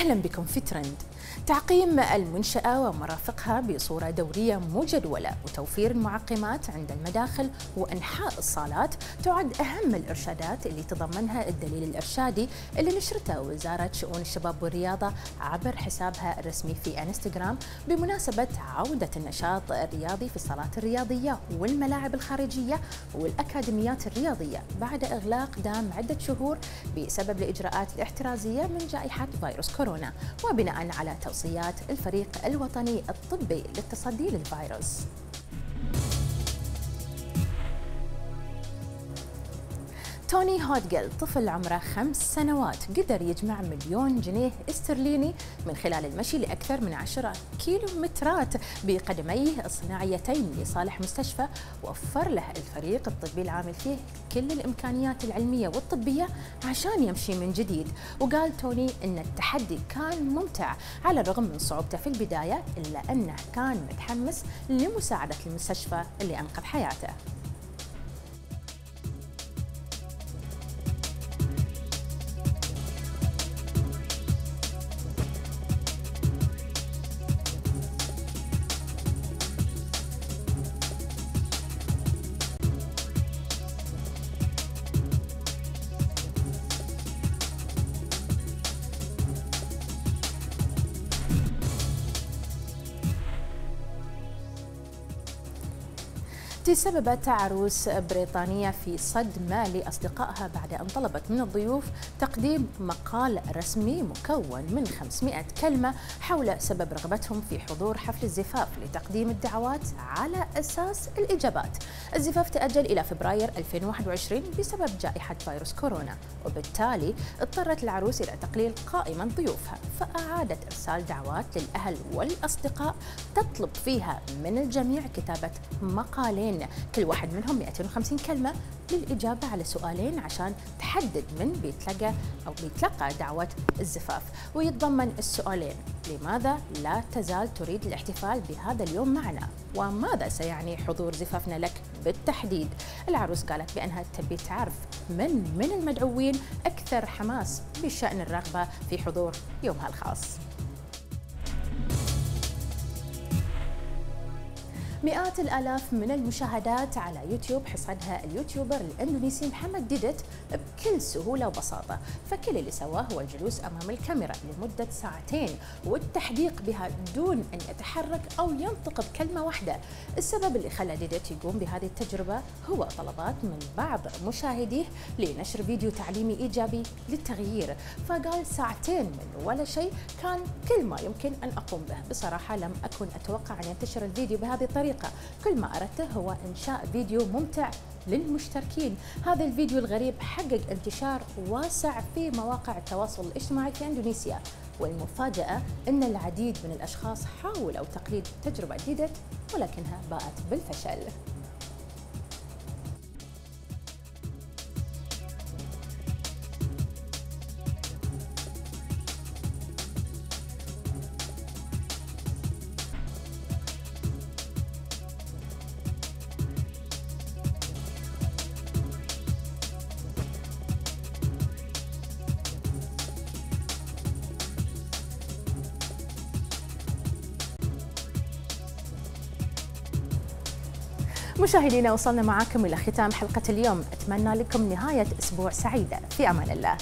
أهلا بكم في ترند. تعقيم المنشأة ومرافقها بصورة دورية مجدولة وتوفير المعقمات عند المداخل وأنحاء الصالات تعد أهم الإرشادات اللي تضمنها الدليل الإرشادي اللي نشرته وزارة شؤون الشباب والرياضة عبر حسابها الرسمي في إنستغرام بمناسبة عودة النشاط الرياضي في الصالات الرياضية والملاعب الخارجية والأكاديميات الرياضية بعد إغلاق دام عدة شهور بسبب الإجراءات الاحترازية من جائحة فيروس كورونا. وبناء على توصيات الفريق الوطني الطبي للتصدي للفيروس. توني هودجل طفل عمره خمس سنوات قدر يجمع مليون جنيه استرليني من خلال المشي لأكثر من عشرة كيلومترات بقدميه الصناعيتين لصالح مستشفى وفر له الفريق الطبي العامل فيه كل الإمكانيات العلمية والطبية عشان يمشي من جديد. وقال توني أن التحدي كان ممتع على الرغم من صعوبته في البداية إلا أنه كان متحمس لمساعدة المستشفى اللي أنقذ حياته. تسببت عروس بريطانية في صدمة لأصدقائها بعد أن طلبت من الضيوف تقديم مقال رسمي مكون من 500 كلمة حول سبب رغبتهم في حضور حفل الزفاف لتقديم الدعوات على أساس الإجابات. الزفاف تأجل إلى فبراير 2021 بسبب جائحة فيروس كورونا وبالتالي اضطرت العروس إلى تقليل قائمة ضيوفها فأعادت إرسال دعوات للأهل والأصدقاء تطلب فيها من الجميع كتابة مقالين. كل واحد منهم 250 كلمة للإجابة على سؤالين عشان تحدد من بيتلقى أو بيتلقى دعوة الزفاف. ويتضمن السؤالين لماذا لا تزال تريد الاحتفال بهذا اليوم معنا؟ وماذا سيعني حضور زفافنا لك بالتحديد؟ العروس قالت بأنها تبي تعرف من من المدعوين أكثر حماس بشأن الرغبة في حضور يومها الخاص. مئات الآلاف من المشاهدات على يوتيوب حصدها اليوتيوبر الإندونيسي محمد ديدت بكل سهولة وبساطة. فكل اللي سواه هو الجلوس أمام الكاميرا لمدة ساعتين والتحديق بها دون أن يتحرك أو ينطق بكلمة واحدة. السبب اللي خلى ديدت يقوم بهذه التجربة هو طلبات من بعض مشاهديه لنشر فيديو تعليمي إيجابي للتغيير. فقال ساعتين من ولا شيء كان كل ما يمكن أن أقوم به. بصراحة لم أكن أتوقع أن ينتشر الفيديو بهذه الطريقة. الطريقة كل ما أردته هو إنشاء فيديو ممتع للمشتركين. هذا الفيديو الغريب حقق انتشار واسع في مواقع التواصل الاجتماعي في إندونيسيا والمفاجأة أن العديد من الأشخاص حاولوا تقليد تجربة ديدت ولكنها باءت بالفشل. مشاهدينا وصلنا معاكم إلى ختام حلقة اليوم. أتمنى لكم نهاية أسبوع سعيدة. في أمان الله.